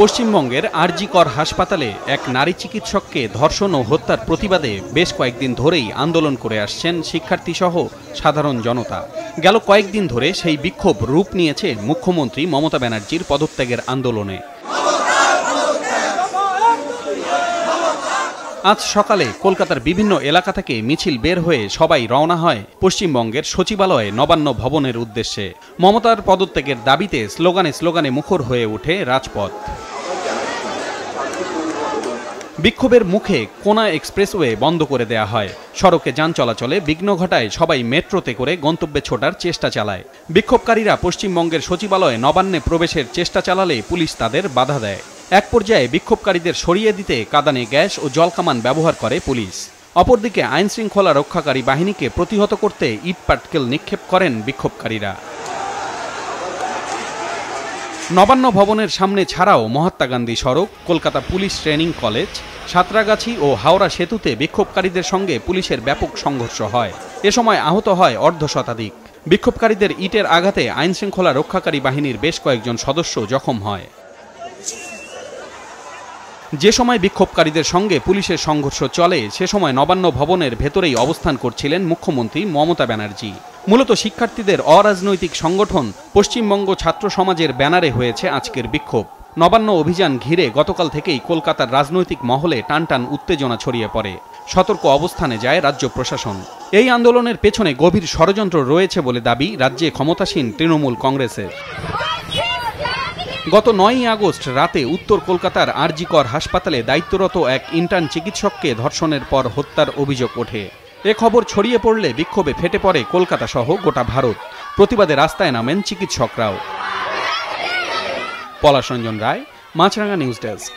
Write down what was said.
পশ্চিমবঙ্গের আরজিকর হাসপাতালে এক নারী চিকিৎসককে ধর্ষণ ও হত্যার প্রতিবাদে বেশ কয়েকদিন ধরেই আন্দোলন করে আসছেন শিক্ষার্থী সহ সাধারণ জনতা। গেল কয়েকদিন ধরে সেই বিক্ষোভ রূপ নিয়েছে মুখ্যমন্ত্রী মমতা ব্যানার্জির পদত্যাগের আন্দোলনে। আজ সকালে কলকাতার বিভিন্ন এলাকা থেকে মিছিল বের হয়ে সবাই রওনা হয় পশ্চিমবঙ্গের সচিবালয়ে নবান্ন ভবনের উদ্দেশ্যে। মমতার পদত্যাগের দাবিতে স্লোগানে স্লোগানে মুখর হয়ে ওঠে রাজপথ। বিক্ষোভের মুখে কোনা এক্সপ্রেসওয়ে বন্ধ করে দেয়া হয়। সড়কে যান চলাচলে বিঘ্ন ঘটায় সবাই মেট্রোতে করে গন্তব্যে ছোটার চেষ্টা চালায়। বিক্ষোভকারীরা পশ্চিমবঙ্গের সচিবালয়ে নবান্নে প্রবেশের চেষ্টা চালালে পুলিশ তাদের বাধা দেয়। এক পর্যায়ে বিক্ষোভকারীদের সরিয়ে দিতে কাদানে গ্যাস ও জলকামান ব্যবহার করে পুলিশ। অপরদিকে আইনশৃঙ্খলা রক্ষাকারী বাহিনীকে প্রতিহত করতে ইট পাটকেল নিক্ষেপ করেন বিক্ষোভকারীরা। নবান্ন ভবনের সামনে ছাড়াও মহাত্মা গান্ধী সড়ক, Kolkata police training college, Santragachi ও হাওড়া সেতুতে বিক্ষোভকারীদের সঙ্গে পুলিশের ব্যাপক সংঘর্ষ হয়। এ সময় আহত হয় অর্ধ শতাধিক। বিক্ষোভকারীদের ইটের আঘাতে আইন শৃঙ্খলা রক্ষাকারী বাহিনীর বেশ কয়েকজন সদস্য জখম হয়। যে সময় বিক্ষোভকারীদের সঙ্গে পুলিশের সংঘর্ষ চলে, সে সময় নবান্ন ভবনের ভেতরেই অবস্থান করছিলেন মুখ্যমন্ত্রী মমতা ব্যানার্জি। মূলত শিক্ষার্থীদের অরাজনৈতিক সংগঠন পশ্চিমবঙ্গ ছাত্র সমাজের ব্যানারে হয়েছে আজকের বিক্ষোভ। নবান্ন অভিযান ঘিরে গতকাল থেকেই কলকাতার রাজনৈতিক মহলে টানটান উত্তেজনা ছড়িয়ে পড়ে। সতর্ক অবস্থানে যায় রাজ্য প্রশাসন। এই আন্দোলনের পেছনে গভীর ষড়যন্ত্র রয়েছে বলে দাবি রাজ্যে ক্ষমতাসীন তৃণমূল কংগ্রেসের। গত নয়ই আগস্ট রাতে উত্তর কলকাতার আরজিকর হাসপাতালে দায়িত্বরত এক ইন্টার্ন চিকিৎসককে ধর্ষণের পর হত্যার অভিযোগ ওঠে। এ খবর ছড়িয়ে পড়লে বিক্ষোভে ফেটে পড়ে কলকাতা সহ গোটা ভারত। প্রতিবাদে রাস্তায় নামেন চিকিৎসকরাও। Palash Ranjan Roy, Maachranga news desk.